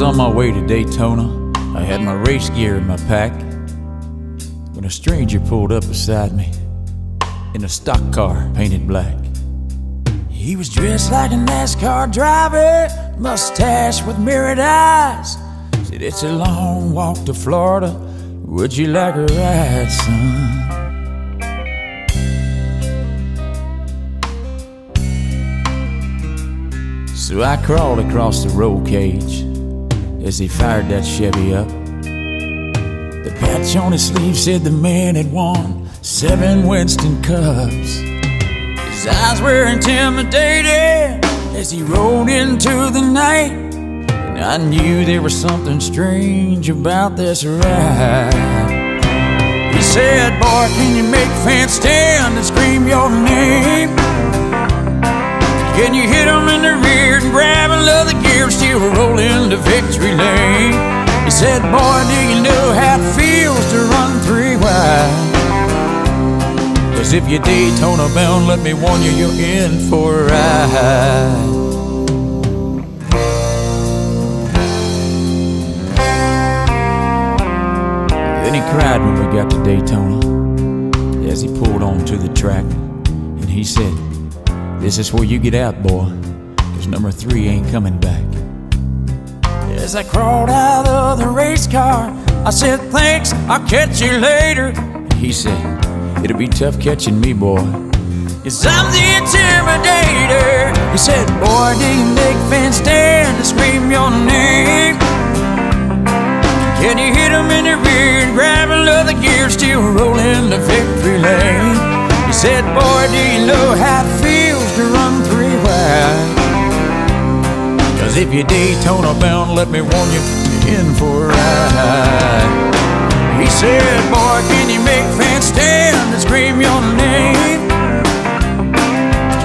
on my way to Daytona. I had my race gear in my pack when a stranger pulled up beside me in a stock car painted black. He was dressed like a NASCAR driver, mustache with mirrored eyes. Said, It's a long walk to Florida. Would you like a ride, son? So I crawled across the roll cage as he fired that Chevy up. The patch on his sleeve said the man had won seven Winston Cups. His eyes were intimidated as he rode into the night. And I knew there was something strange about this ride. He said, Boy, can you make fans stand and scream your name? Can you hit them in the rear and grab another gear and still roll into victory lane? He said, Boy, do you know how it feels to run three wide? Cause if you're Daytona bound, let me warn you, you're in for a ride. Then he cried when we got to Daytona as he pulled onto the track. And he said, This is where you get out, boy, cause number three ain't coming back. As I crawled out of the race car, I said, Thanks, I'll catch you later. He said, It'll be tough catching me, boy. Cause I'm the intimidator. He said, Boy, do you make fans stand to scream your name? Can you hit him in the rear and grab another gear, still rolling the victory lane? He said, Boy, do you know how it feels to run three wide? Cause if you're Daytona bound, let me warn you, you're in for a ride. He said, Boy, can you make fans stand and scream your name?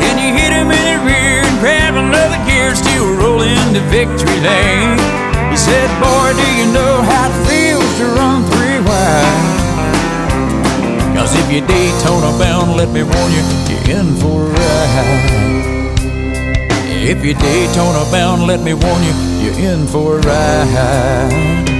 Can you hit him in the rear and grab another gear, still rolling the victory lane? He said, Boy, do you know how it feels to run three wide? Cause if you're Daytona bound, let me warn you, you're in for a ride. If you're Daytona bound, let me warn you, you're in for a ride.